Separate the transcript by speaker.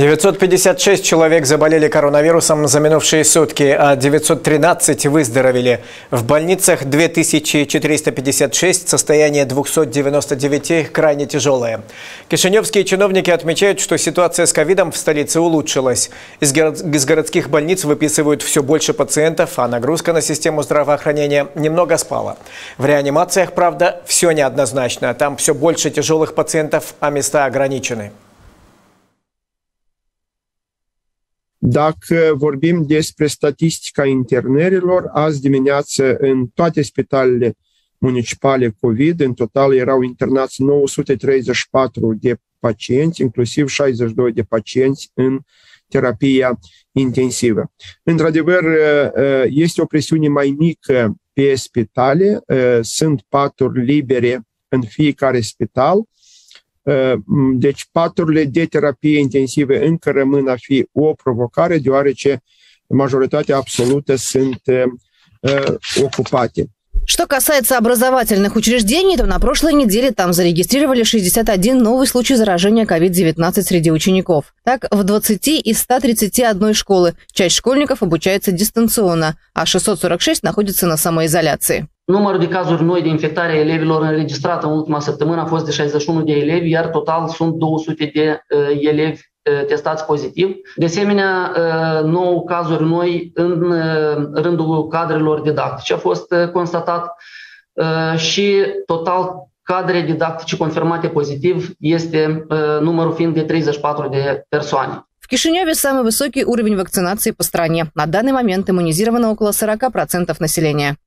Speaker 1: 956 человек заболели коронавирусом за минувшие сутки, а 913 выздоровели. В больницах 2456, состояние 299 крайне тяжелое. Кишиневские чиновники отмечают, что ситуация с ковидом в столице улучшилась. Из городских больниц выписывают все больше пациентов, а нагрузка на систему здравоохранения немного спала. В реанимациях, правда, все неоднозначно. Там все больше тяжелых пациентов, а места ограничены.
Speaker 2: Dacă vorbim despre statistica internerilor, azi dimineață în toate spitalele municipale COVID, în total erau internați 934 de pacienți, inclusiv 62 de pacienți în terapia intensivă. Într-adevăr, este o presiune mai mică pe spitale, sunt paturi libere în fiecare spital, deci paturile de terapie intensivă încă rămân a fi o provocare, deoarece majoritatea absolută sunt окупате.
Speaker 3: Что касается образовательных учреждений, то на прошлой неделе там зарегистрировали 61 новый случай заражения COVID-19 среди учеников. Так, в 20 из 131 школы часть школьников обучается дистанционно, а 646 находятся на самоизоляции.
Speaker 4: Numărul de cazuri noi de infectare a elevilor înregistrat în ultima săptămână a fost de 61 de elevi, iar total sunt 200 de uh, elevi uh, testați pozitiv. De asemenea, uh, 9 cazuri noi în uh, rândul cadrelor didactice a fost uh, constatat uh, și total cadre didactice confirmate pozitiv este uh, numărul fiind de 34 de persoane.
Speaker 3: В Кишиневе самый высокий уровень вакцинации по стране. На данный момент иммунизировано около 40% населения.